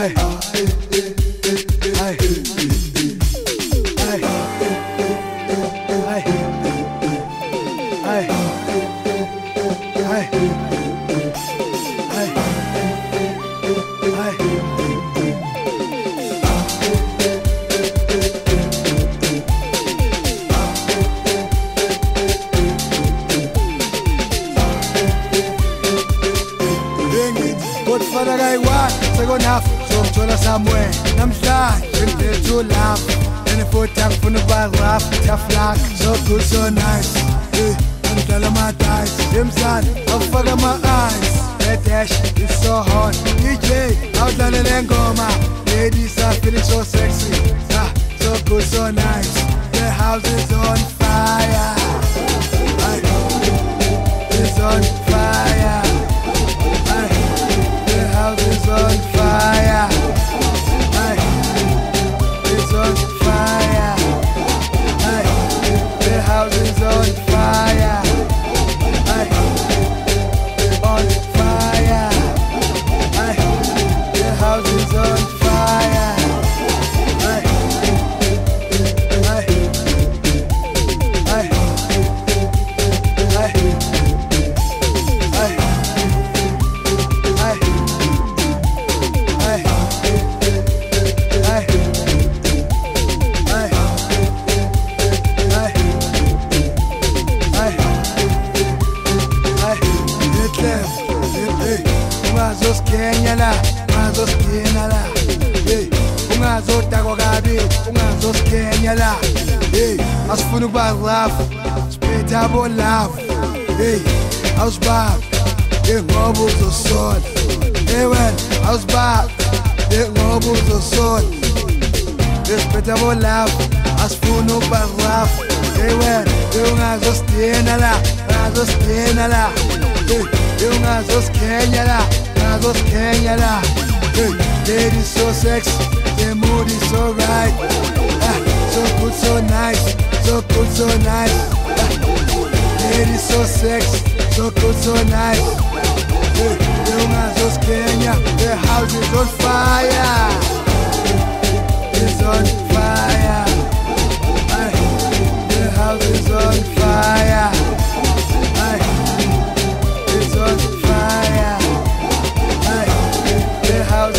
Hey. Somewhere and futhi angifuna ukuba rough tough luck so good so nice. Hey angidlala ama-dice. Emzali awufaka ama-eyes. Edash is so hot dj awudlale le ngoma. Ladies are feeling so sexy. Ah, so good so nice. The house is on fire ungazosikhenya la, ungazosikhenya la, hey, ungazotakwa kabi, ungazosikhenya la, hey, asifuna ukuba rough, siphethe abo love, hey, awusibaba, hey, ngoba uzosola, hey wena, awusibaba, hey, ngoba uzosola, Respect abo love, asifuna ukuba rough, hey wena, hey ungazosidina la, ungazosidina la, hey, hey ungazosikhenya la, ungazosikhenya la, hey, lady so sexy, the mood is so right, ah, so good, so nice, so good, so nice, ah, lady so sexy, so good, so nice, hey, hey ungazosikhenya, the house is on fire, is on fire.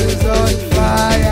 is on fire.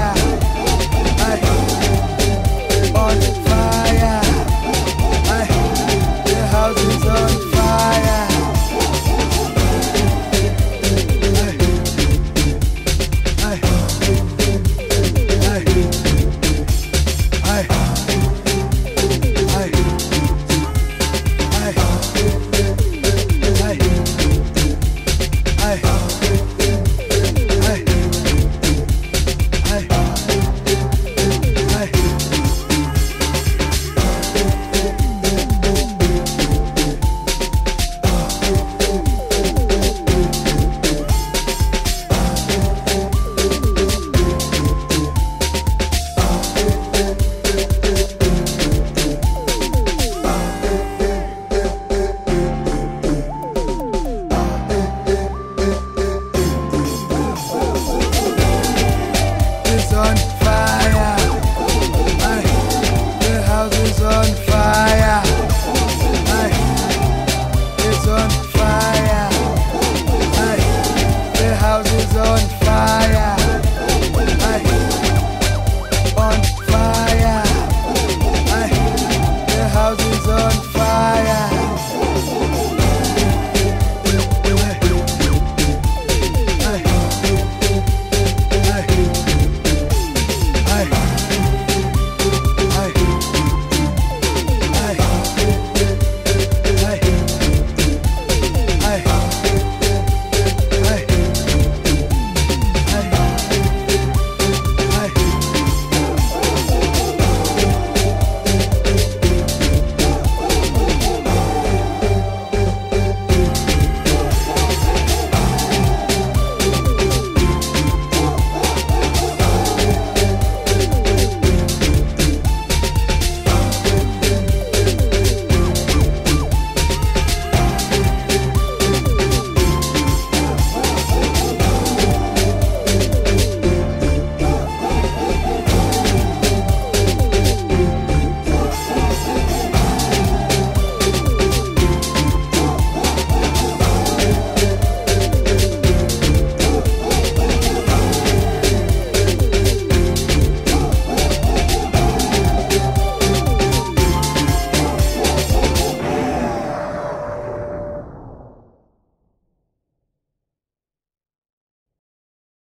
Five.